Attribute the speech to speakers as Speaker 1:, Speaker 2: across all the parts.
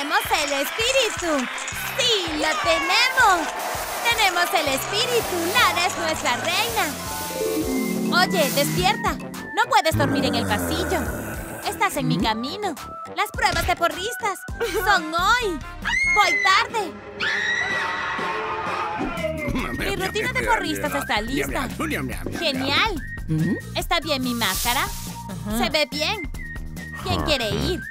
Speaker 1: Tenemos el espíritu. Sí, lo tenemos. Tenemos el espíritu. Lara es nuestra reina. Oye, despierta. No puedes dormir en el pasillo. Estás en mi camino. Las pruebas de porristas son hoy. Voy tarde. Mi rutina de porristas está lista. Genial. ¿Está bien mi máscara? Se ve bien. ¿Quién quiere ir?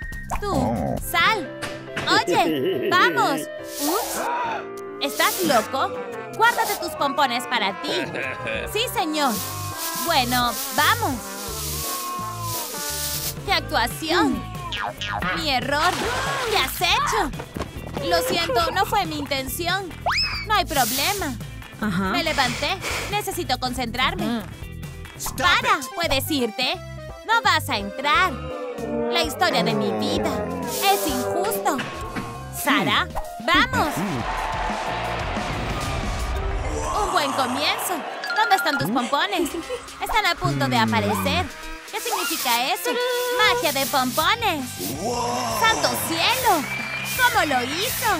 Speaker 1: Tú. Sal. Oye, vamos. Ups. ¿Estás loco? Guárdate tus pompones para ti. Sí, señor. Bueno, vamos. ¡Qué actuación! ¡Mi error! ¿Qué has hecho? Lo siento, no fue mi intención. No hay problema. Me levanté. Necesito concentrarme. ¡Para! ¿Puedes irte? No vas a entrar. La historia de mi vida. Es injusto. Sara, ¡vamos! Un buen comienzo. ¿Dónde están tus pompones? Están a punto de aparecer. ¿Qué significa eso? ¡Magia de pompones! ¡Santo cielo! ¿Cómo lo hizo?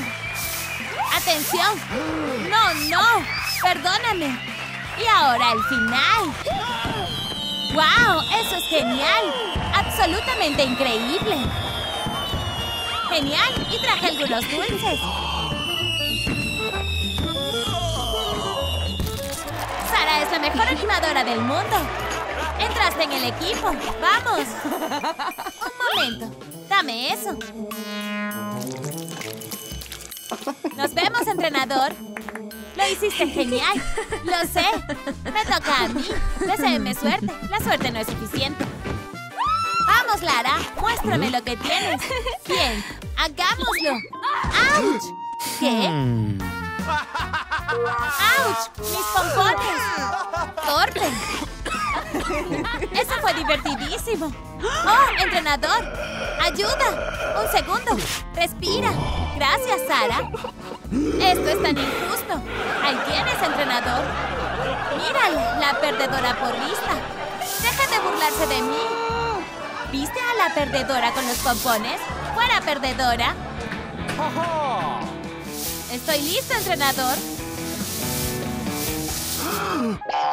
Speaker 1: ¡Atención! ¡No, no! ¡Perdóname! Y ahora el final. ¡Wow! ¡Eso es genial! ¡Absolutamente increíble! ¡Genial! Y traje algunos dulces. Sara es la mejor animadora del mundo. Entraste en el equipo. ¡Vamos! Un momento. Dame eso. Nos vemos, entrenador. Lo hiciste genial. Lo sé. Me toca a mí. Deseeme suerte. La suerte no es suficiente. Vamos, Lara. Muéstrame lo que tienes. Bien. Hagámoslo. ¡Auch! ¿Qué? ¡Auch! ¡Mis pompones! ¡Torpe! Eso fue divertidísimo. ¡Oh, entrenador! ¡Ayuda! ¡Un segundo! ¡Respira! Gracias, Sara. Esto es tan injusto. Ahí tienes, entrenador. Mírala, la perdedora porrista. Deja de burlarse de mí. ¿Viste a la perdedora con los pompones? ¡Fuera, perdedora! Estoy listo, entrenador.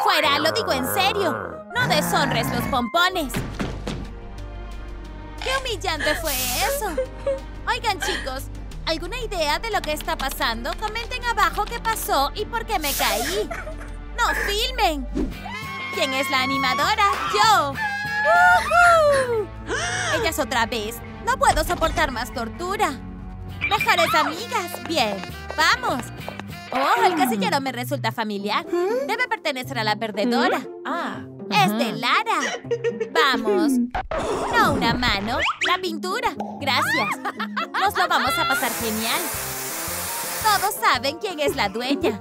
Speaker 1: ¡Fuera! Lo digo en serio. No deshonres los pompones. ¡Qué humillante fue eso! Oigan, chicos, ¿alguna idea de lo que está pasando? Comenten abajo qué pasó y por qué me caí. ¡No filmen! ¿Quién es la animadora? ¡Yo! ¡Woohoo! Ellas otra vez. No puedo soportar más tortura. Mejores amigas. Bien, vamos. Oh, el casillero me resulta familiar. Debe pertenecer a la perdedora.
Speaker 2: Ah.
Speaker 1: Es de Lara. Vamos. No una mano, la pintura. Gracias. Nos lo vamos a pasar genial. Todos saben quién es la dueña.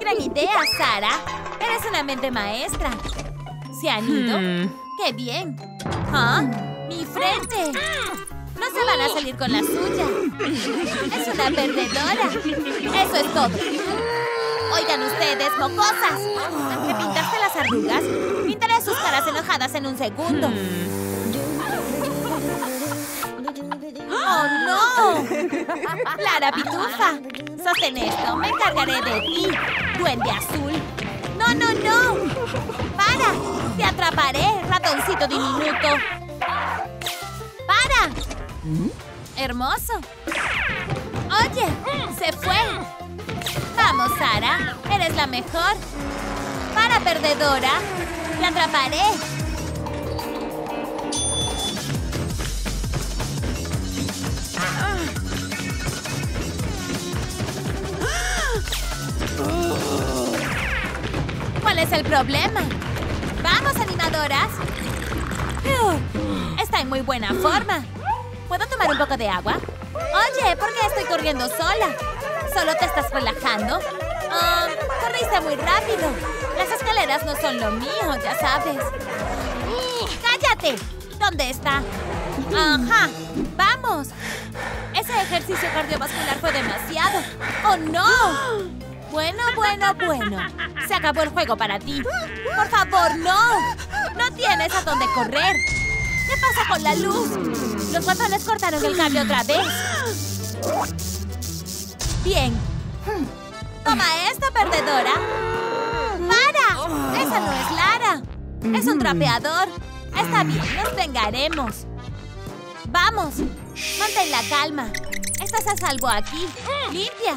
Speaker 1: Gran idea, Sara. Eres una mente maestra. ¿Se han ido? ¡Qué bien! ¿Ah? ¡Mi frente! No se van a salir con la suya. Es una perdedora. Eso es todo. Oigan ustedes, mocosas. ¿Te pintaste las arrugas? Pintaré sus caras enojadas en un segundo. ¡Oh, no! ¡Lara Pitufa! Sostén esto. Me encargaré de ti, duende azul. ¡No, no, no! ¡Para! ¡Te atraparé, ratoncito diminuto! ¡Para! ¡Hermoso! ¡Oye! ¡Se fue! ¡Vamos, Sara! ¡Eres la mejor! ¡Para, perdedora! ¡Te atraparé! ¿Cuál es el problema? ¡Vamos, animadoras! Está en muy buena forma. ¿Puedo tomar un poco de agua? Oye, ¿por qué estoy corriendo sola? ¿Solo te estás relajando? Um, corriste muy rápido. Las escaleras no son lo mío, ya sabes. ¡Cállate! ¿Dónde está? ¡Ajá! ¡Vamos! Ese ejercicio cardiovascular fue demasiado. ¡Oh, no! Bueno, bueno, bueno. Se acabó el juego para ti. Por favor, no. No tienes a dónde correr. ¿Qué pasa con la luz? Los botones cortaron el cable otra vez. Bien. Toma esto, perdedora. ¡Para! Esa no es Lara. Es un trapeador. Está bien, nos vengaremos. ¡Vamos! Mantén la calma. Estás a salvo aquí. ¡Limpia!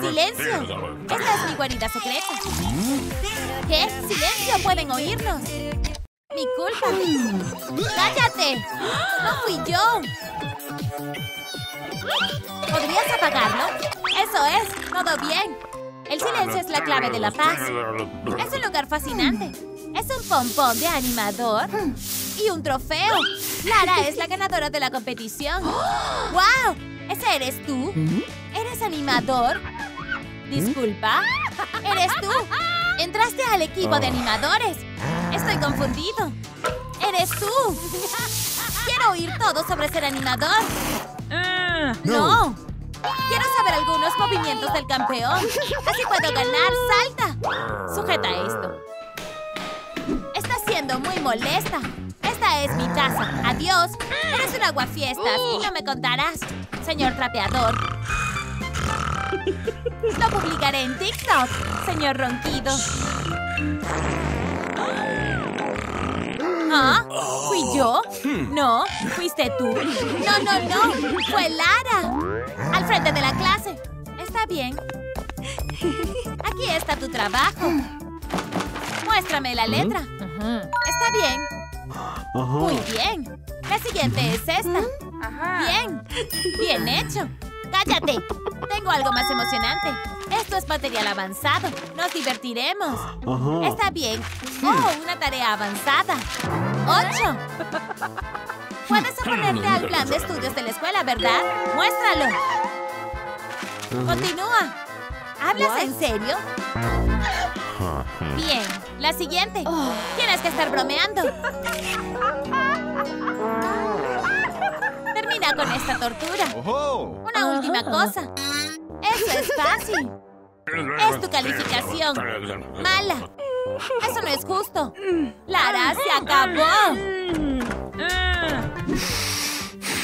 Speaker 1: ¡Silencio! Esta es mi guarida secreta. ¿Qué? ¡Silencio! ¡Pueden oírnos! ¡Mi culpa! ¡Cállate! ¡No fui yo! ¿Podrías apagarlo? Eso es. Todo bien. El silencio es la clave de la paz. Es un lugar fascinante. Es un pompón de animador y un trofeo. Lara es la ganadora de la competición. ¡Wow! ¿Ese eres tú? ¿Eres animador? Disculpa. ¿Eres tú? Entraste al equipo de animadores. Estoy confundido. ¿Eres tú? Quiero oír todo sobre ser animador. no. Quiero saber algunos movimientos del campeón. Así puedo ganar. ¡Salta! Sujeta esto. Está siendo muy molesta. Esta es mi casa. Adiós. Eres un aguafiestas y no me contarás, señor trapeador. Lo publicaré en TikTok, señor Ronquido. ¿Ah? ¿Fui yo? No, fuiste tú. No, no, no. Fue Lara. Al frente de la clase. Está bien. Aquí está tu trabajo. Muéstrame la letra. Está bien. Muy bien. La siguiente es esta. Bien. Bien hecho. ¡Cállate! Tengo algo más emocionante. Esto es material avanzado. Nos divertiremos. Está bien. Oh, una tarea avanzada. ¡Ocho! Puedes oponerte al plan de estudios de la escuela, ¿verdad? ¡Muéstralo! Continúa. ¿Hablas en serio? Bien. La siguiente. Tienes que estar bromeando. Termina con esta tortura. Una última cosa. Eso es fácil. Es tu calificación. Mala. Eso no es justo. Lara, se acabó.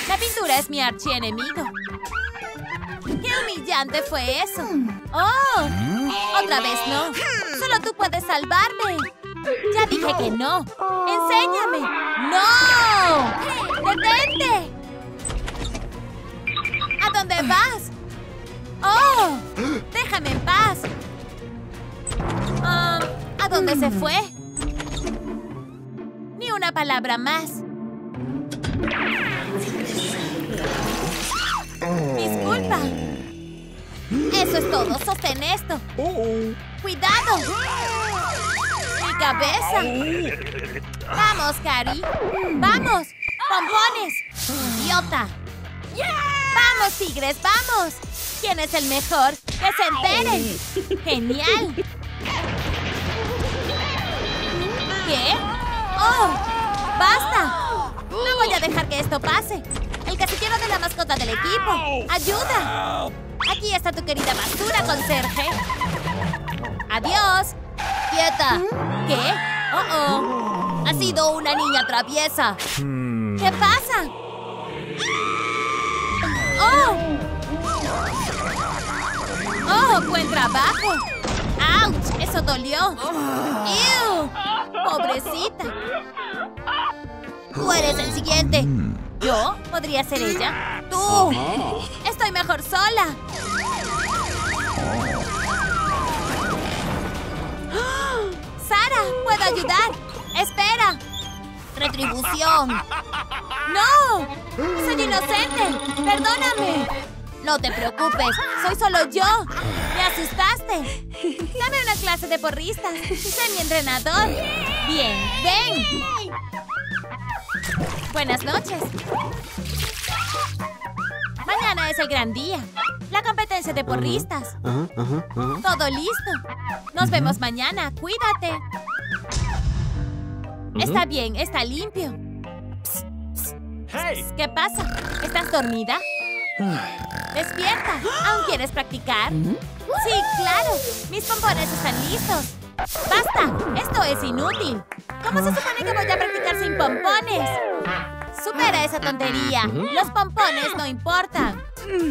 Speaker 1: La pintura es mi archienemigo. ¡Qué humillante fue eso! ¡Oh! ¡Otra vez no! ¡Solo tú puedes salvarme! ¡Ya dije que no! ¡Enséñame! ¡No! ¡Detente! ¿A dónde vas? ¡Oh! ¡Déjame en paz! Um, ¿A dónde se fue? Ni una palabra más. Disculpa. Eso es todo. Sostén esto. ¡Cuidado! ¡Mi cabeza! ¡Vamos, Cari! ¡Vamos! ¡Pompones! ¡Idiota! ¡Vamos, tigres! ¡Vamos! ¿Quién es el mejor? ¡Que se enteren! ¡Genial! ¿Qué? ¡Oh! ¡Basta! No voy a dejar que esto pase. El casillero de la mascota del equipo. ¡Ayuda! Aquí está tu querida basura, conserje. ¡Adiós! ¡Quieta! ¿Qué? ¡Oh, oh! Ha sido una niña traviesa. ¿Qué pasa? ¡Oh! ¡Oh! ¡Buen trabajo! ¡Auch! ¡Eso dolió! ¡Ew! ¡Pobrecita! Tú eres el siguiente. ¿Yo? ¿Podría ser ella? ¡Tú! ¡Estoy mejor sola! ¡Sara! ¡Puedo ayudar! ¡Espera! ¡Retribución! ¡No! ¡Soy inocente! ¡Perdóname! No te preocupes, soy solo yo. ¡Me asustaste! Dame una clase de porristas. Sé mi entrenador. Bien, ven. Buenas noches. Mañana es el gran día. La competencia de porristas. Todo listo. Nos vemos mañana. Cuídate. Está bien, está limpio. ¿Qué pasa? ¿Estás dormida? ¡Despierta! ¿Aún quieres practicar? Sí, claro. Mis pompones están listos. ¡Basta! Esto es inútil. ¿Cómo se supone que voy a practicar sin pompones? Supera esa tontería. Los pompones no importan.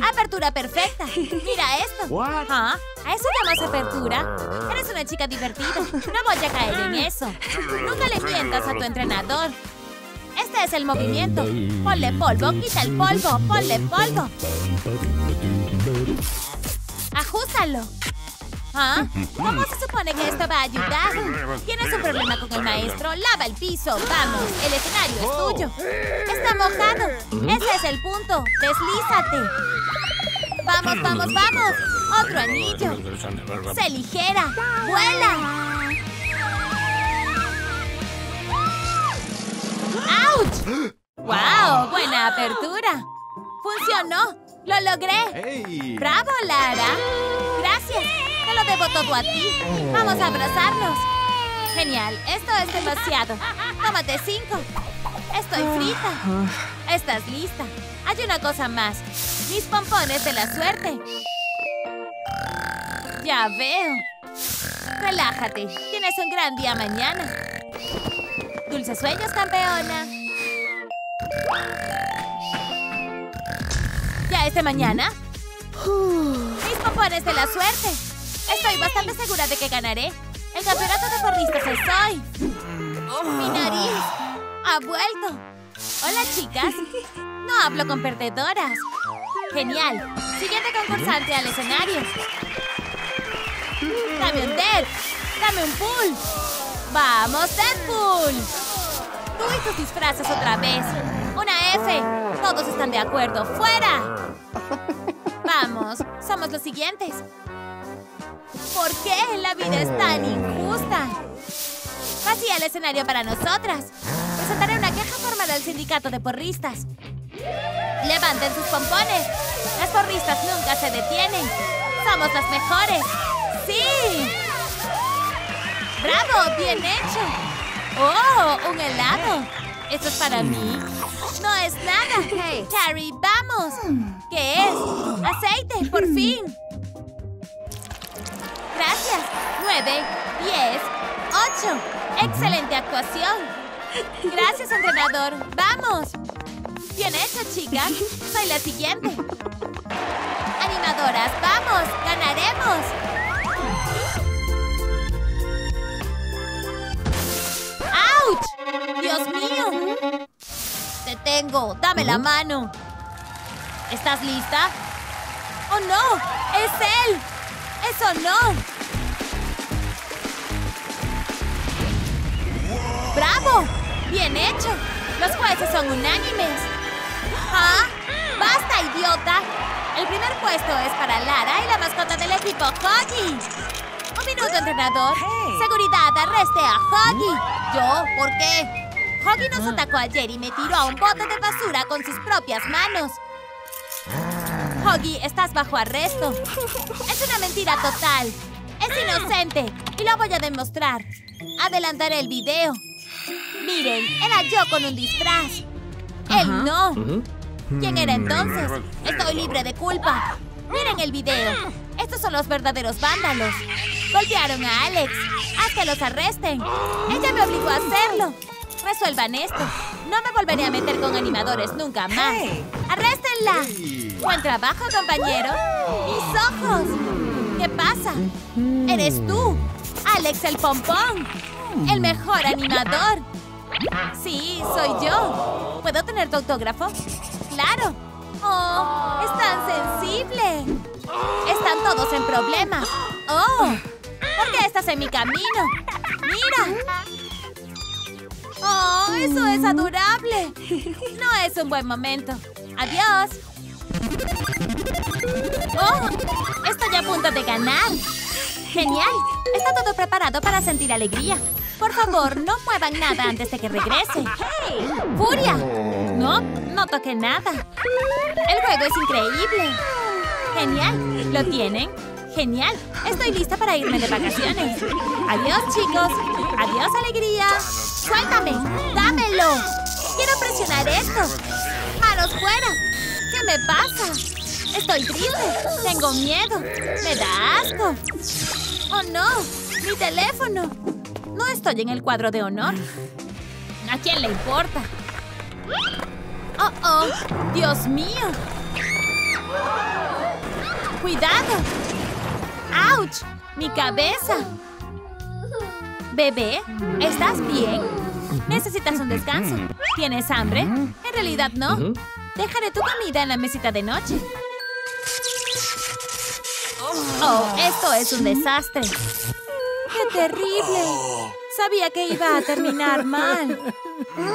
Speaker 1: Apertura perfecta. Mira esto. ¿Ah? ¿A eso llamas apertura? Eres una chica divertida. No voy a caer en eso. Nunca le mientas a tu entrenador. Este es el movimiento. Ponle polvo, quita el polvo, ponle polvo. Ajustalo. ¿Ah? ¿Cómo se supone que esto va a ayudar? ¿Tienes un problema con el maestro? Lava el piso. Vamos, el escenario es tuyo. Está mojado. Ese es el punto. Deslízate. Vamos, vamos, vamos. Otro anillo. Se ligera. Vuela. ¡Auch! ¡Wow! Buena apertura. ¡Funcionó! ¡Lo logré! ¡Bravo, Lara! ¡Gracias! Te lo debo todo a ti. Vamos a abrazarnos. Genial. Esto es demasiado. Tómate cinco. Estoy frita. ¿Estás lista? Hay una cosa más. Mis pompones de la suerte. Ya veo. Relájate. Tienes un gran día mañana. Dulces sueños, campeona. ¿Ya es de mañana? Mis pompones de la suerte. Estoy bastante segura de que ganaré. El campeonato de porristas es hoy. Mi nariz ha vuelto. Hola, chicas. No hablo con perdedoras. Genial. Siguiente concursante al escenario. Dame un dead. Dame un pull. ¡Vamos, Deadpool! Tú y tus disfraces otra vez. Una F. Todos están de acuerdo. ¡Fuera! Vamos, somos los siguientes. ¿Por qué la vida es tan injusta? Vacía el escenario para nosotras. Presentaré una queja formal al sindicato de porristas. Levanten sus pompones. Las porristas nunca se detienen. Somos las mejores. ¡Sí! ¡Bravo! ¡Bien hecho! ¡Oh! ¡Un helado! ¿Esto es para mí? No es nada. Carrie, vamos. ¿Qué es? Aceite, por fin. Gracias. Nueve, diez, ocho. Excelente actuación. Gracias, entrenador. Vamos. Bien hecho, chicas. Soy la siguiente. Animadoras, vamos. Ganaremos. ¡Auch! ¡Dios mío! Te tengo. Dame la mano. ¿Estás lista? ¡Oh, no! ¡Es él! ¡Eso no! ¡Bravo! ¡Bien hecho! Los jueces son unánimes. ¿Ah? ¡Basta, idiota! El primer puesto es para Lara y la mascota del equipo, Huggy. Un minuto, entrenador. Seguridad, arreste a Huggy. ¿Yo? ¿Por qué? Huggy nos atacó ayer y me tiró a un bote de basura con sus propias manos. Huggy, estás bajo arresto. Es una mentira total. Es inocente y lo voy a demostrar. Adelantaré el video. Miren, era yo con un disfraz. Él no. ¿Quién era entonces? Estoy libre de culpa. Miren el video. Estos son los verdaderos vándalos. Golpearon a Alex. Haz que los arresten. Ella me obligó a hacerlo. Resuelvan esto. No me volveré a meter con animadores nunca más. ¡Arréstenla! Buen trabajo, compañero. ¡Mis ojos! ¿Qué pasa? ¡Eres tú! ¡Alex el pompón! ¡El mejor animador! Sí, soy yo. ¿Puedo tener tu autógrafo? ¡Claro! ¡Oh! ¡Es tan sensible! Están todos en problemas. ¡Oh! ¿Por qué estás en mi camino? ¡Mira! ¡Oh! ¡Eso es adorable! No es un buen momento. ¡Adiós! ¡Oh! Estoy a punto de ganar. ¡Genial! Está todo preparado para sentir alegría. Por favor, no muevan nada antes de que regrese. ¡Furia! No, no toque nada. El juego es increíble. Genial. ¿Lo tienen? Genial. Estoy lista para irme de vacaciones. Adiós, chicos. Adiós, alegría. Suéltame. Dámelo. Quiero presionar esto. Manos fuera. ¿Qué me pasa? Estoy triste. Tengo miedo. Me da asco. ¡Oh, no! ¡Mi teléfono! No estoy en el cuadro de honor. ¿A quién le importa? ¡Oh, oh! ¡Dios mío! ¡Cuidado! ¡Auch! ¡Mi cabeza! Bebé, ¿estás bien? ¿Necesitas un descanso? ¿Tienes hambre? En realidad no. Dejaré tu comida en la mesita de noche. Oh, esto es un desastre. ¡Qué terrible! Sabía que iba a terminar mal.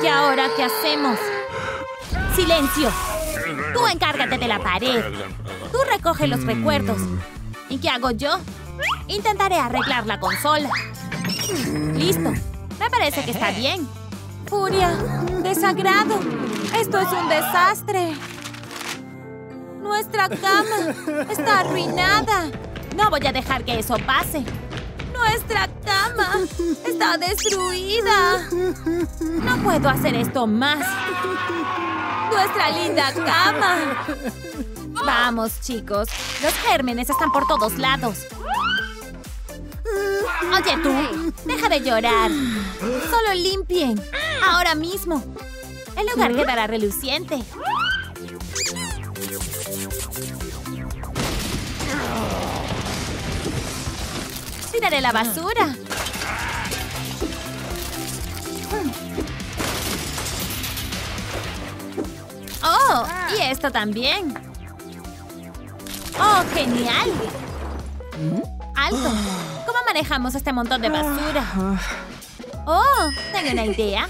Speaker 1: ¿Y ahora qué hacemos? ¡Silencio! Tú encárgate de la pared. Tú recoge los recuerdos. ¿Y qué hago yo? Intentaré arreglar la consola. Listo. Me parece que está bien. Furia. Desagrado. Esto es un desastre. Nuestra cama está arruinada. No voy a dejar que eso pase. ¡Nuestra cama está destruida! No puedo hacer esto más. ¡Nuestra linda cama! Vamos, chicos. Los gérmenes están por todos lados. Oye, tú. Deja de llorar. Solo limpien. Ahora mismo. El lugar quedará reluciente. tiraré la basura. ¡Oh! Y esto también. ¡Oh, genial! ¡Alto! ¿Cómo manejamos este montón de basura? ¡Oh! Tengo una idea.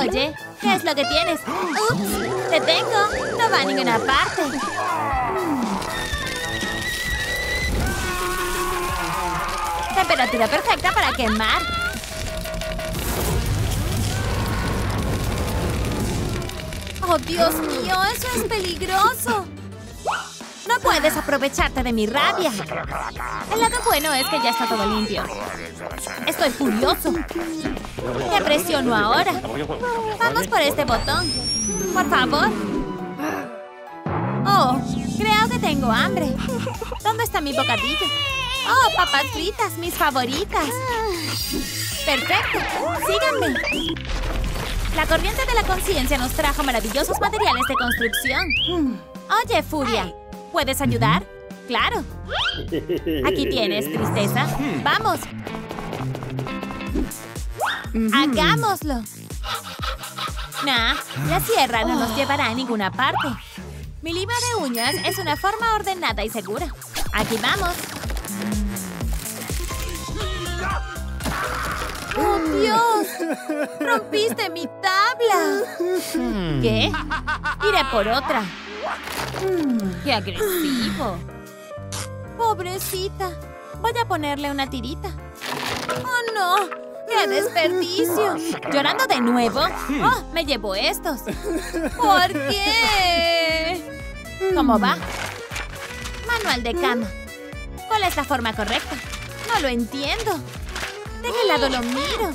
Speaker 1: Oye, ¿qué es lo que tienes? ¡Ups! ¡Te tengo! No va a ninguna parte. Temperatura perfecta para quemar. ¡Oh, Dios mío! ¡Eso es peligroso! Puedes aprovecharte de mi rabia. El lado bueno es que ya está todo limpio. Estoy furioso. Te presiono ahora. Vamos por este botón. Por favor. Oh, creo que tengo hambre. ¿Dónde está mi bocadillo? ¡Oh, papas fritas, mis favoritas! ¡Perfecto! ¡Síganme! La corriente de la conciencia nos trajo maravillosos materiales de construcción. Oye, Furia, ¿puedes ayudar? ¡Claro! Aquí tienes, tristeza. ¡Vamos! ¡Hagámoslo! Nah, la sierra no nos llevará a ninguna parte. Mi lima de uñas es una forma ordenada y segura. ¡Aquí vamos! ¡Oh, Dios! ¡Rompiste mi tabla! ¿Qué? Iré por otra. ¡Qué agresivo! ¡Pobrecita! Voy a ponerle una tirita. ¡Oh, no! ¡Qué desperdicio! ¿Llorando de nuevo? ¡Oh, me llevo estos! ¿Por qué? ¿Cómo va? Manual de cama. ¿Cuál es la forma correcta? No lo entiendo. ¿De qué lado lo miro?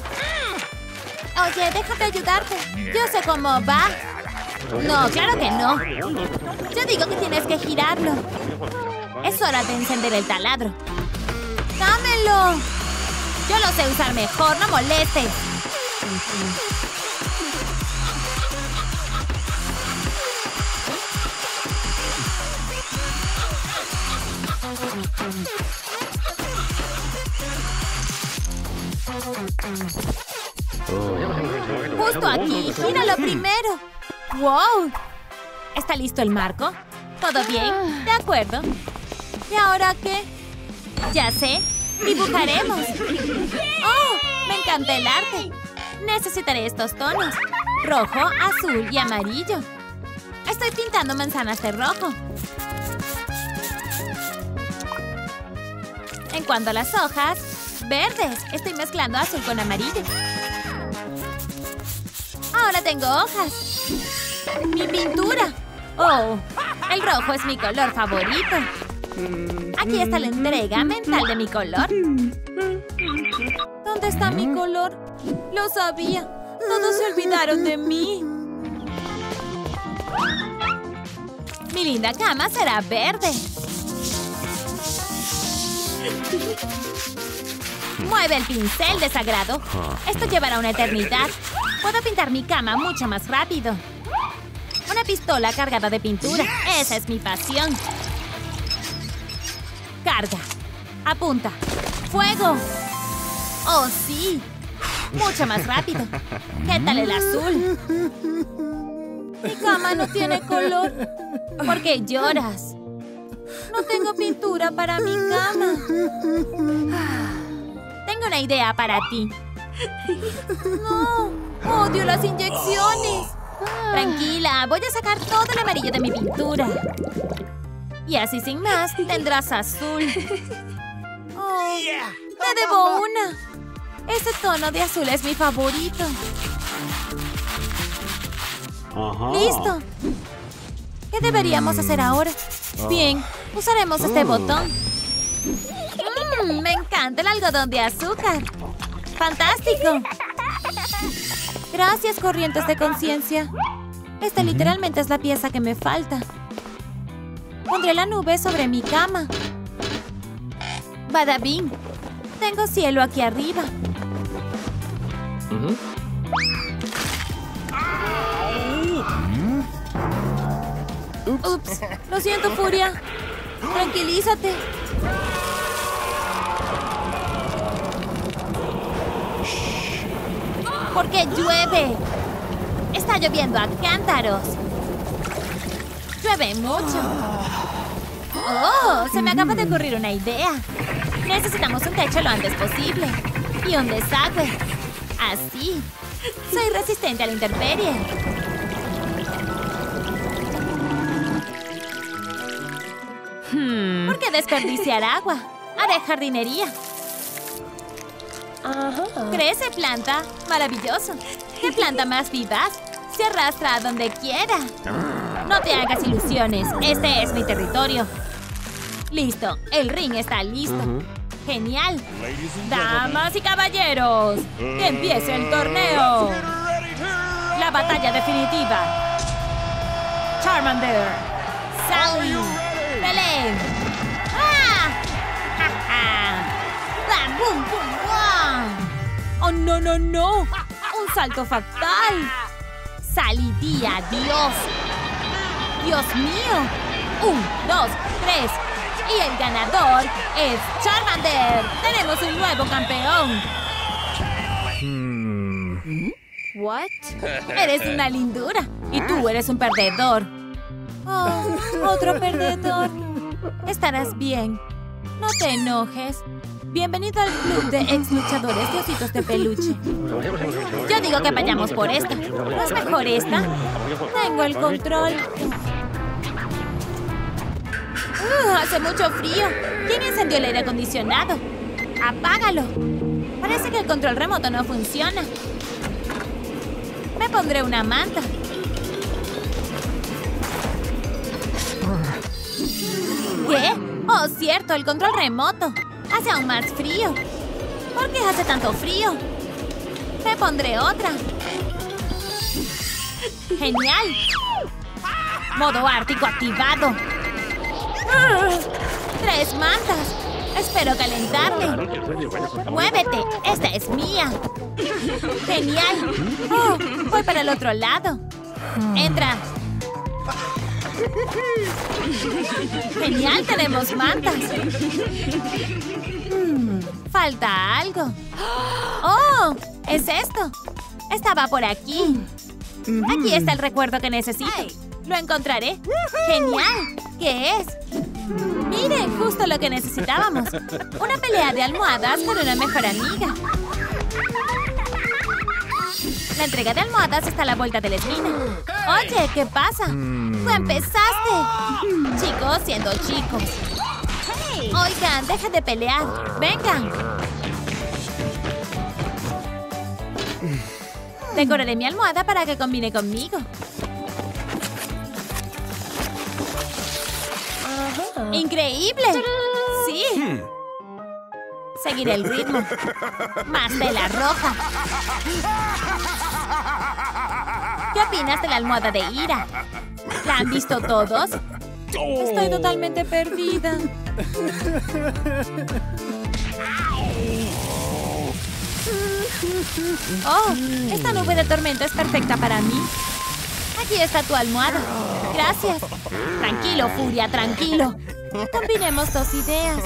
Speaker 1: Oye, déjate ayudarte. Yo sé cómo va. No, claro que no. Yo digo que tienes que girarlo. Es hora de encender el taladro. ¡Dámelo! Yo lo sé usar mejor, no molestes. Justo aquí. Míralo primero. ¡Wow! ¿Está listo el marco? ¿Todo bien? De acuerdo. ¿Y ahora qué? Ya sé. Dibujaremos. ¡Oh! Me encanta el arte. Necesitaré estos tonos. Rojo, azul y amarillo. Estoy pintando manzanas de rojo. En cuanto a las hojas, verdes. Estoy mezclando azul con amarillo. Ahora tengo hojas. ¡Mi pintura! ¡Oh! El rojo es mi color favorito. Aquí está la entrega mental de mi color. ¿Dónde está mi color? Lo sabía. Todos se olvidaron de mí. Mi linda cama será verde. Mueve el pincel, desagrado. Esto llevará una eternidad. Puedo pintar mi cama mucho más rápido. Una pistola cargada de pintura. Esa es mi pasión. Carga. Apunta. ¡Fuego! ¡Oh, sí! Mucho más rápido. ¿Qué tal el azul? Mi cama no tiene color. ¿Por qué lloras? No tengo pintura para mi cama. Tengo una idea para ti. No, odio las inyecciones. Tranquila, voy a sacar todo el amarillo de mi pintura. Y así sin más, tendrás azul. Oh, te debo una. Ese tono de azul es mi favorito. ¡Listo! ¿Qué deberíamos hacer ahora? Bien, usaremos este botón. Mmm, me encanta el algodón de azúcar. ¡Fantástico! Gracias, corrientes de conciencia. Esta literalmente es la pieza que me falta. Pondré la nube sobre mi cama. Badabing. Tengo cielo aquí arriba. Ups, lo siento, Furia. Tranquilízate. ¿Por qué llueve? Está lloviendo a cántaros. Llueve mucho. ¡Oh! Se me acaba de ocurrir una idea. Necesitamos un techo lo antes posible. Y un desagüe. Así. Soy resistente a la intemperie. ¿Por qué desperdiciar agua? Haré jardinería. Crece planta. Maravilloso. ¿Qué planta más vivaz? Se arrastra a donde quiera. No te hagas ilusiones. Este es mi territorio. Listo. El ring está listo. Genial. Damas y caballeros, que empiece el torneo. La batalla definitiva. Charmander. Sally. Belén. ¡Ah! ¡Ja, ja! ¡Bam, bum, bum, bum! ¡Oh, no, no, no! ¡Un salto fatal! ¡Salidía, Dios! ¡Dios mío! ¡Un, dos, tres! Y el ganador es Charmander. Tenemos un nuevo campeón. ¿What? Eres una lindura. Y tú eres un perdedor. Oh, otro perdedor. Estarás bien. No te enojes. Bienvenido al club de ex luchadores de ositos de peluche. Yo digo que vayamos por esta. ¿No es mejor esta? Tengo el control. Uh, hace mucho frío. ¿Quién encendió el aire acondicionado? ¡Apágalo! Parece que el control remoto no funciona. Me pondré una manta. ¿Qué? Oh, cierto, el control remoto. Hace aún más frío. ¿Por qué hace tanto frío? Me pondré otra. ¡Genial! Modo ártico activado. ¡Tres mantas! Espero calentarme. ¡Muévete! ¡Esta es mía! ¡Genial! Oh, voy para el otro lado. ¡Entra! ¡Genial! ¡Tenemos mantas! Hmm, falta algo. ¡Oh! ¡Es esto! Estaba por aquí. Aquí está el recuerdo que necesito. Lo encontraré. ¡Genial! ¿Qué es? Miren, justo lo que necesitábamos. Una pelea de almohadas con una mejor amiga. La entrega de almohadas está a la vuelta de la esquina. Oye, ¿qué pasa? Tú empezaste. Chicos siendo chicos. Oigan, dejen de pelear. Vengan. Decoraré mi almohada para que combine conmigo. ¡Increíble! ¡Sí! Seguiré el ritmo. Más tela roja. ¿Qué opinas de la almohada de ira? ¿La han visto todos? Estoy totalmente perdida. Oh, esta nube de tormenta es perfecta para mí. Aquí está tu almohada. Gracias. Tranquilo, Furia, tranquilo. Combinemos dos ideas.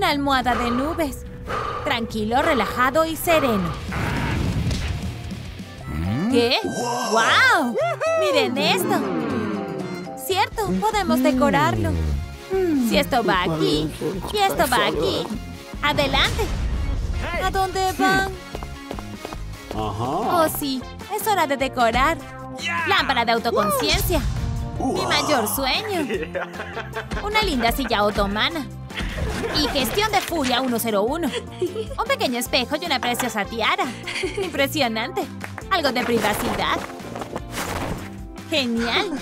Speaker 1: Una almohada de nubes. Tranquilo, relajado y sereno. ¿Qué? ¡Wow! Miren esto. Cierto, podemos decorarlo. Si esto va aquí y esto va aquí. ¡Adelante! ¿A dónde van? Oh, sí. Es hora de decorar. Lámpara de autoconciencia. Mi mayor sueño. Una linda silla otomana. Y gestión de furia 101. Un pequeño espejo y una preciosa tiara. Impresionante. Algo de privacidad. Genial.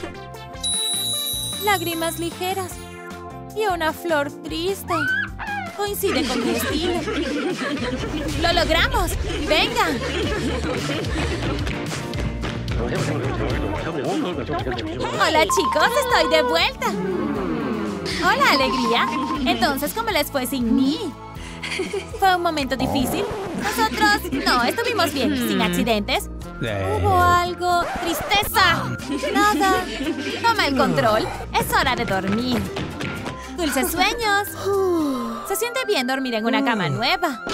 Speaker 1: Lágrimas ligeras. Y una flor triste. Coincide con mi estilo. ¡Lo logramos! ¡Venga! Hola chicos, estoy de vuelta. Hola, alegría. Entonces, ¿cómo les fue sin mí? ¿Fue un momento difícil? Nosotros no, estuvimos bien, sin accidentes. ¿Hubo algo? ¡Tristeza! Nada. Toma el control. Es hora de dormir. ¡Dulces sueños! Se siente bien dormir en una cama nueva.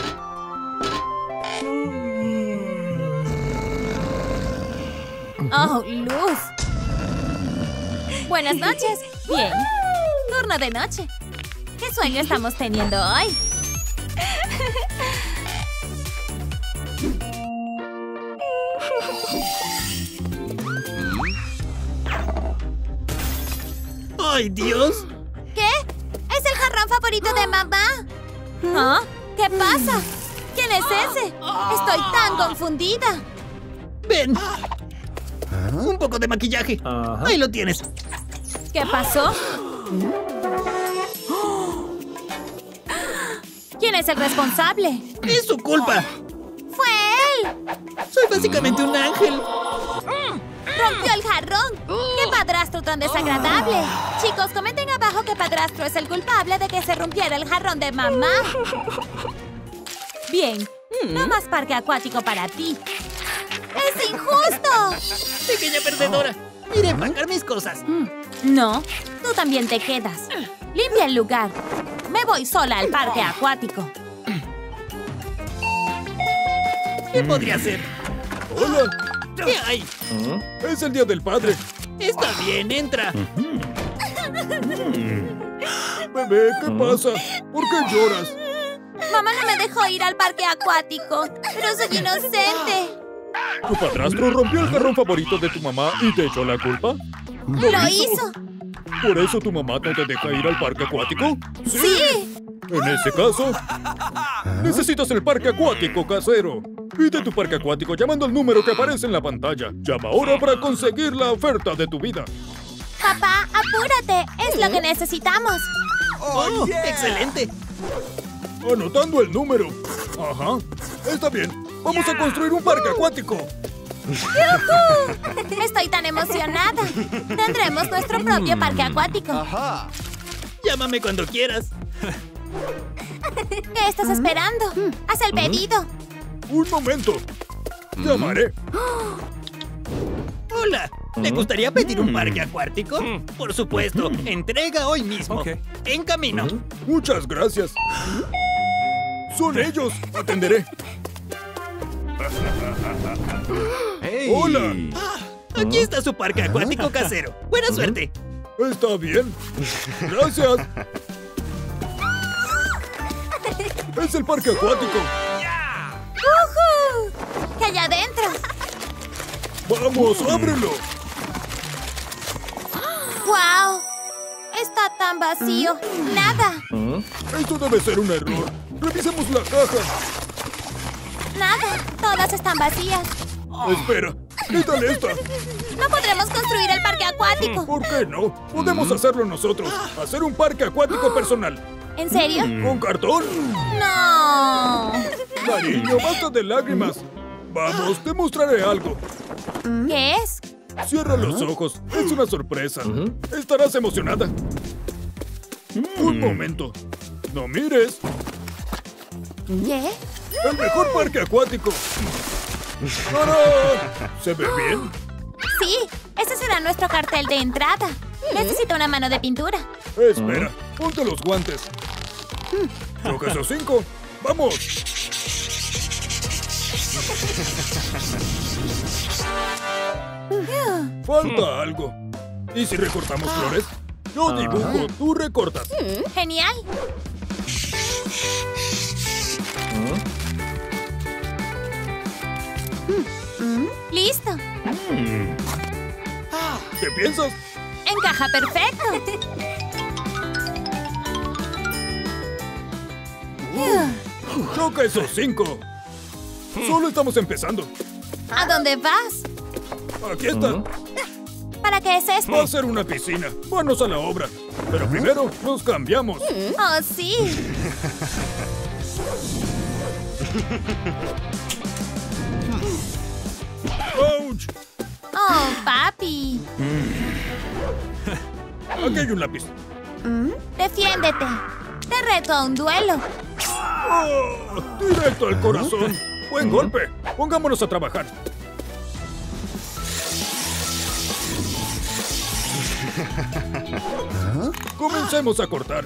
Speaker 1: ¡Oh, luz! Buenas noches. Bien. Turno de noche. ¿Qué sueño estamos teniendo hoy?
Speaker 2: ¡Ay, Dios!
Speaker 1: ¿Qué? ¿Es el jarrón favorito de mamá? ¿Ah? ¿Qué pasa? ¿Quién es ese? Estoy tan confundida.
Speaker 2: ¡Ven! Un poco de maquillaje. Ahí lo tienes.
Speaker 1: ¿Qué pasó? ¿Quién es el responsable?
Speaker 2: ¡Es su culpa!
Speaker 1: ¡Fue él!
Speaker 2: Soy básicamente un ángel.
Speaker 1: ¡Rompió el jarrón! ¡Qué padrastro tan desagradable! Chicos, comenten abajo que padrastro es el culpable de que se rompiera el jarrón de mamá. Bien, no más parque acuático para ti. ¡Es injusto!
Speaker 2: Pequeña perdedora. Iré a empacar mis cosas.
Speaker 1: No, tú también te quedas. Limpia el lugar. Me voy sola al parque acuático.
Speaker 2: ¿Qué podría ser?
Speaker 3: ¡Hola!
Speaker 2: ¿Qué hay?
Speaker 3: ¡Es el Día del Padre!
Speaker 2: Está bien, entra.
Speaker 3: Bebé, ¿qué pasa? ¿Por qué lloras?
Speaker 1: Mamá no me dejó ir al parque acuático, pero soy inocente.
Speaker 3: ¿Tu padrastro rompió el jarrón favorito de tu mamá y te echó la culpa?
Speaker 1: ¡Lo hizo!
Speaker 3: ¿Por eso tu mamá no te deja ir al parque acuático?
Speaker 1: ¡Sí!
Speaker 3: En ese caso, necesitas el parque acuático casero. Pide tu parque acuático llamando al número que aparece en la pantalla. Llama ahora para conseguir la oferta de tu vida.
Speaker 1: Papá, apúrate. Es lo que necesitamos.
Speaker 2: ¡Oh, excelente!
Speaker 3: Anotando el número. Ajá. Está bien. Vamos a construir un parque acuático.
Speaker 1: ¡Yujú! Estoy tan emocionada. Tendremos nuestro propio parque acuático.
Speaker 2: Llámame cuando quieras.
Speaker 1: ¿Qué estás esperando? Haz el pedido.
Speaker 3: Un momento. Llamaré.
Speaker 2: Hola. ¿Le gustaría pedir un parque acuático? Por supuesto. Entrega hoy mismo. En camino.
Speaker 3: Muchas gracias. Son ellos. Atenderé. Hola.
Speaker 2: Aquí está su parque acuático casero. Buena suerte.
Speaker 3: Está bien. Gracias. Es el parque acuático.
Speaker 1: ¡Uhú! ¿Qué hay adentro?
Speaker 3: Vamos, ábrelo.
Speaker 1: ¡Wow! Está tan vacío. Nada.
Speaker 3: Esto debe ser un error. Revisemos la caja.
Speaker 1: Nada. Todas están vacías.
Speaker 3: Espera. ¿Qué tal esta?
Speaker 1: No podremos construir el parque acuático.
Speaker 3: ¿Por qué no? Podemos hacerlo nosotros. Hacer un parque acuático personal.
Speaker 1: ¿En serio?
Speaker 3: ¿Con cartón?
Speaker 1: No.
Speaker 3: Cariño, basta de lágrimas. Vamos, te mostraré algo.
Speaker 1: ¿Qué es?
Speaker 3: Cierra los ojos. Es una sorpresa. Estarás emocionada. Un momento. No mires.
Speaker 1: ¿Qué?
Speaker 3: El mejor parque acuático. ¡Tarán! ¿Se ve bien?
Speaker 1: Sí, ese será nuestro cartel de entrada. Necesito una mano de pintura.
Speaker 3: Espera, ponte los guantes. Toca esos cinco. ¡Vamos! Falta algo. ¿Y si recortamos flores? Yo dibujo, tú recortas.
Speaker 1: Genial. Listo.
Speaker 3: ¿Qué piensas?
Speaker 1: Encaja perfecto.
Speaker 3: Choca esos cinco. Solo estamos empezando.
Speaker 1: ¿A dónde vas?
Speaker 3: Aquí está.
Speaker 1: ¿Para qué es esto?
Speaker 3: Va a ser una piscina. Manos a la obra. Pero primero nos cambiamos.
Speaker 1: Oh, sí.
Speaker 3: ¡Ouch!
Speaker 1: Oh, papi.
Speaker 3: Aquí hay un lápiz.
Speaker 1: Defiéndete. Te reto a un duelo.
Speaker 3: ¡Oh! Directo al corazón. Buen golpe. Pongámonos a trabajar. Comencemos a cortar.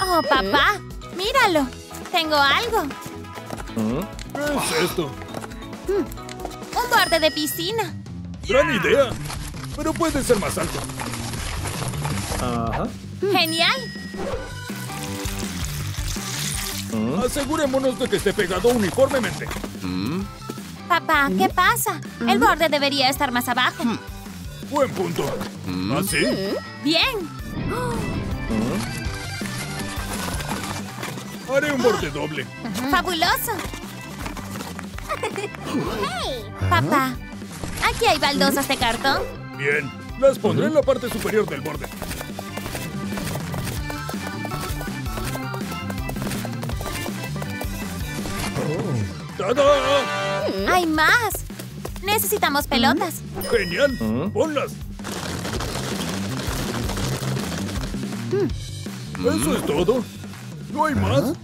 Speaker 1: Oh, papá. Míralo. Tengo algo.
Speaker 3: ¿Qué es esto?
Speaker 1: Un borde de piscina.
Speaker 3: Gran idea. Pero puede ser más alto.
Speaker 1: Genial.
Speaker 3: Asegurémonos de que esté pegado uniformemente.
Speaker 1: Papá, ¿qué pasa? El borde debería estar más abajo.
Speaker 3: Buen punto. ¿Así?
Speaker 1: Bien.
Speaker 3: Haré un borde doble.
Speaker 1: Fabuloso. Papá, aquí hay baldosas de cartón.
Speaker 3: Bien. Las pondré en la parte superior del borde. ¡Tada!
Speaker 1: Hay más. Necesitamos pelotas.
Speaker 3: ¡Genial! ¡Ponlas! ¿Eso es todo? ¿No hay más?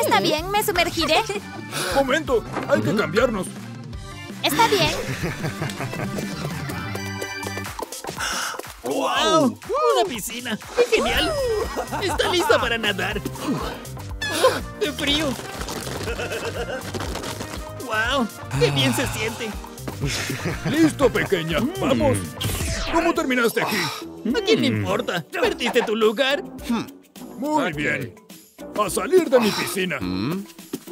Speaker 1: Está bien, me sumergiré.
Speaker 3: ¡Momento! ¡Hay que cambiarnos!
Speaker 1: Está bien.
Speaker 2: ¡Wow! ¡Una piscina! ¡Qué genial! ¡Está lista para nadar! ¡Oh, ¡Qué frío! ¡Wow! ¡Qué bien se siente!
Speaker 3: ¡Listo, pequeña! ¡Vamos! ¿Cómo terminaste aquí?
Speaker 2: ¿A quién le importa? ¿Perdiste tu lugar?
Speaker 3: Muy bien. A salir de mi piscina.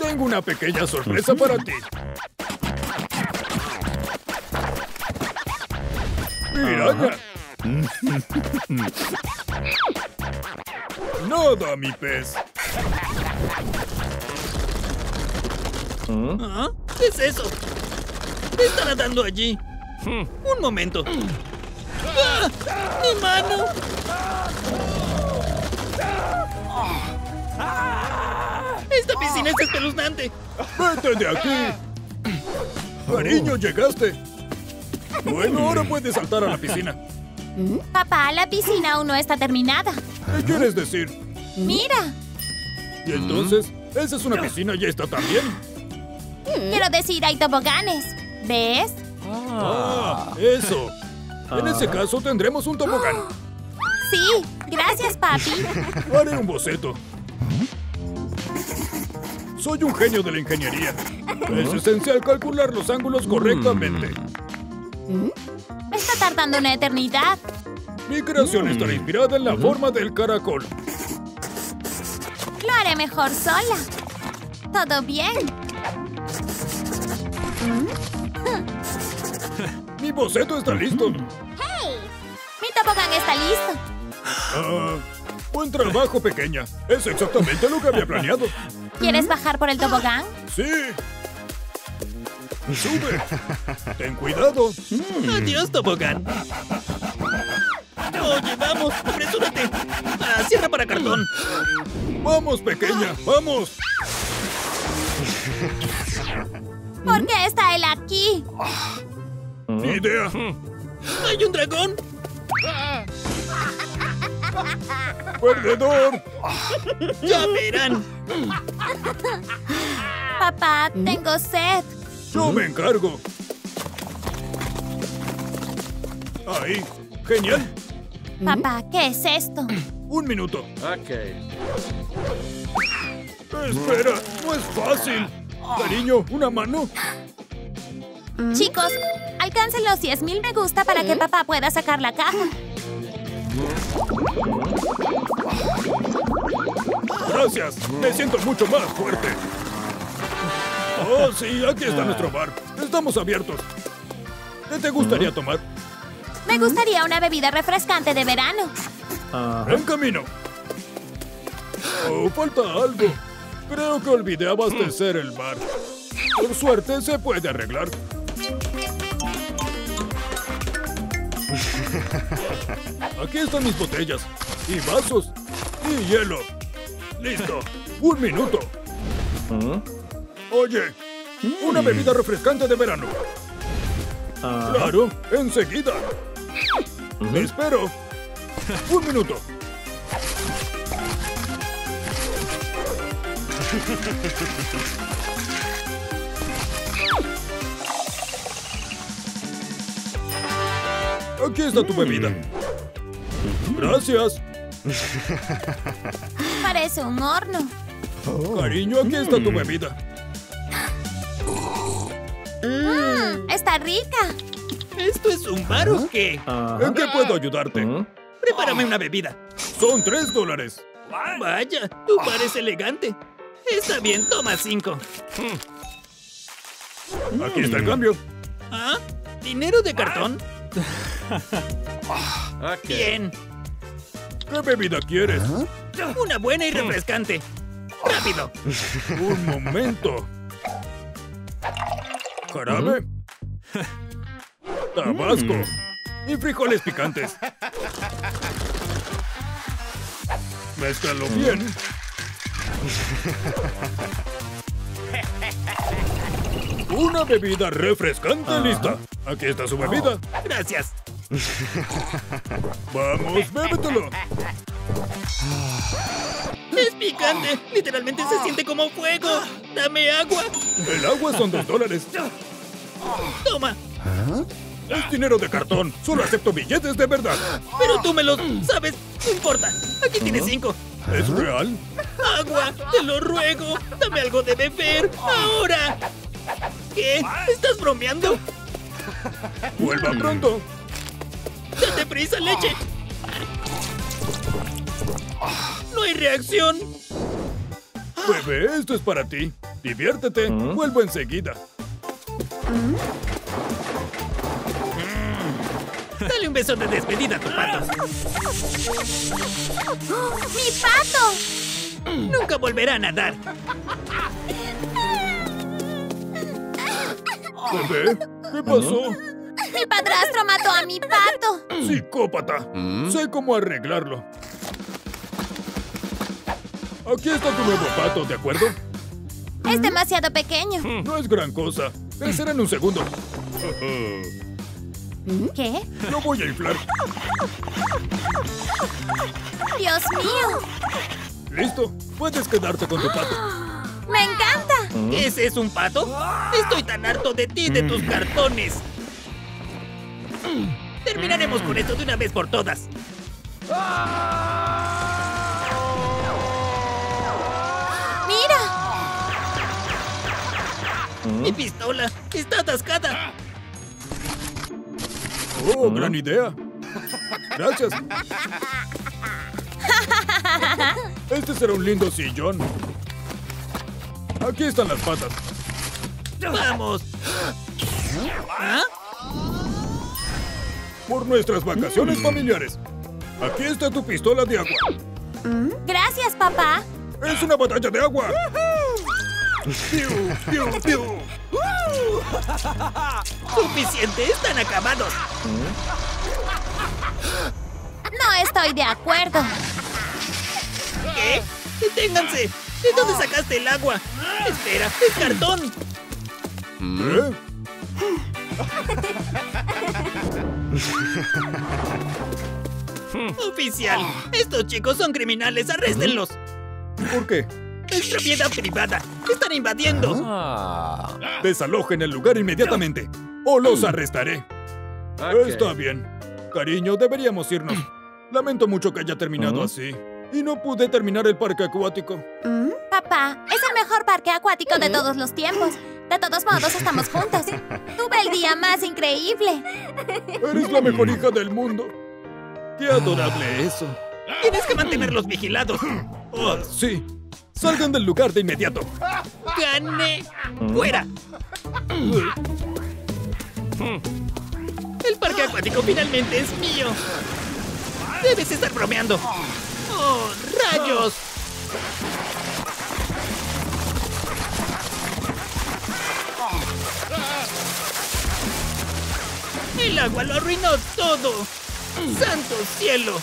Speaker 3: Tengo una pequeña sorpresa para ti. ¡Piraña! Nada, mi pez.
Speaker 2: ¿Ah? ¿Qué es eso? ¿Qué está nadando allí? Un momento. ¡Ah! ¡Mi mano! ¡Esta piscina es espeluznante!
Speaker 3: ¡Vete de aquí! Cariño, llegaste. Bueno, ahora puedes saltar a la piscina.
Speaker 1: Papá, la piscina aún no está terminada.
Speaker 3: ¿Qué quieres decir?
Speaker 1: Mira.
Speaker 3: Y entonces, esa es una piscina y esta también.
Speaker 1: Quiero decir, hay toboganes. ¿Ves?
Speaker 3: Ah, eso. En ese caso tendremos un tobogán.
Speaker 1: Sí. Gracias, papi.
Speaker 3: Haré un boceto. Soy un genio de la ingeniería. Es esencial calcular los ángulos correctamente.
Speaker 1: Está tardando una eternidad.
Speaker 3: Mi creación estará inspirada en la forma del caracol.
Speaker 1: Lo haré mejor sola. ¿Todo bien?
Speaker 3: Mi boceto está listo.
Speaker 1: Mi tobogán está listo.
Speaker 3: Ah, buen trabajo, pequeña. Es exactamente lo que había planeado.
Speaker 1: ¿Quieres bajar por el tobogán?
Speaker 3: Sí. Sube. Ten cuidado.
Speaker 2: ¡Adiós, tobogán! ¡Oye, vamos! ¡Apresúrate! ¡Ah, ¡Cierra para cartón!
Speaker 3: Vamos, pequeña. Vamos.
Speaker 1: ¿Por qué está él aquí?
Speaker 3: Ni idea.
Speaker 2: ¡Hay un dragón!
Speaker 3: ¡Perdedor!
Speaker 2: ¡Ya verán!
Speaker 1: Papá, tengo sed.
Speaker 3: Yo me encargo. Ahí. Genial.
Speaker 1: Papá, ¿qué es esto?
Speaker 3: Un minuto.
Speaker 4: Ok.
Speaker 3: Espera, no es fácil. Cariño, ¿una mano?
Speaker 1: Chicos, alcancen los 10.000 me gusta para que papá pueda sacar la caja.
Speaker 3: Gracias. Me siento mucho más fuerte. Oh, sí, aquí está nuestro bar. Estamos abiertos. ¿Qué te gustaría tomar?
Speaker 1: Me gustaría una bebida refrescante de verano.
Speaker 3: En camino. Oh, falta algo. Creo que olvidé abastecer el bar. Por suerte se puede arreglar. Aquí están mis botellas. Y vasos. Y hielo. Listo. Un minuto. Oye, una bebida refrescante de verano. Claro, enseguida. Me espero. Un minuto. Aquí está tu bebida. Gracias.
Speaker 1: Parece un horno.
Speaker 3: Cariño, aquí está tu bebida.
Speaker 1: Mmm, está rica.
Speaker 2: ¿Esto es un bar o qué?
Speaker 3: ¿En qué puedo ayudarte?
Speaker 2: Prepárame una bebida.
Speaker 3: Son tres dólares.
Speaker 2: Vaya, tu bar es elegante. Está bien, toma cinco.
Speaker 3: Aquí está el cambio.
Speaker 2: ¿Ah? ¿Dinero de cartón?
Speaker 4: Ok.
Speaker 2: Bien.
Speaker 3: ¿Qué bebida quieres?
Speaker 2: Una buena y refrescante. Rápido.
Speaker 3: Un momento. ¿Jarabe? Tabasco. Y frijoles picantes. Mézclalo bien. Una bebida refrescante lista. Aquí está su bebida.
Speaker 2: Gracias.
Speaker 3: Vamos, bébetelo.
Speaker 2: Es picante. Literalmente se siente como fuego. Dame agua.
Speaker 3: El agua son dos dólares.
Speaker 2: Toma.
Speaker 3: Es dinero de cartón. Solo acepto billetes de verdad.
Speaker 2: Pero tú me lo sabes. No importa. Aquí tienes cinco.
Speaker 3: ¿Es real?
Speaker 2: Agua. Te lo ruego. Dame algo de beber. Ahora. ¿Qué? ¿Estás bromeando?
Speaker 3: Vuelva pronto.
Speaker 2: Date prisa, leche. No hay reacción.
Speaker 3: Bebé, esto es para ti. Diviértete. Vuelvo enseguida.
Speaker 2: Dale un beso de despedida a tu pato.
Speaker 1: ¡Mi pato!
Speaker 2: Nunca volverá a nadar.
Speaker 3: Bebé, ¿qué pasó?
Speaker 1: Mi padrastro mató a mi pato.
Speaker 3: Psicópata. Sé cómo arreglarlo. Aquí está tu nuevo pato, ¿de acuerdo?
Speaker 1: Es demasiado pequeño.
Speaker 3: No es gran cosa. Crecerá en un segundo.
Speaker 1: ¿Qué?
Speaker 3: Lo voy a inflar.
Speaker 1: Dios mío.
Speaker 3: ¿Listo? Puedes quedarte con tu pato.
Speaker 1: Me encanta.
Speaker 2: ¿Ese es un pato? Estoy tan harto de ti y de tus cartones. Terminaremos con esto de una vez por todas.
Speaker 1: Mira.
Speaker 2: Mi pistola está atascada.
Speaker 3: Oh, gran idea. Gracias. Este será un lindo sillón. Aquí están las patas.
Speaker 2: ¡Vamos! ¿Ah?
Speaker 3: Por nuestras vacaciones familiares. Aquí está tu pistola de agua.
Speaker 1: Gracias, papá.
Speaker 3: ¡Es una batalla de agua! ¡Piu, piu, piu!
Speaker 2: ¡Suficiente! ¡Están acabados!
Speaker 1: No estoy de acuerdo.
Speaker 2: ¿Qué? ¡Deténganse! ¿De dónde sacaste el agua? Espera, es cartón.
Speaker 3: ¿Eh?
Speaker 2: Oficial, estos chicos son criminales, arréstenlos.
Speaker 3: ¿Por qué?
Speaker 2: Es propiedad privada. Están invadiendo.
Speaker 3: Desalojen el lugar inmediatamente o los arrestaré. Está bien. Cariño, deberíamos irnos. Lamento mucho que haya terminado así. Y no pude terminar el parque acuático.
Speaker 1: Papá, es el mejor parque acuático de todos los tiempos. De todos modos, estamos juntos. Tuve el día más increíble.
Speaker 3: Eres la mejor hija del mundo. Qué adorable eso.
Speaker 2: Tienes que mantenerlos vigilados.
Speaker 3: Oh, sí. Salgan del lugar de inmediato.
Speaker 2: ¡Gané! ¡Fuera! El parque acuático finalmente es mío. Debes estar bromeando. ¡Oh, rayos! El agua lo arruinó todo. ¡Santo cielo!